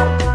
Bye.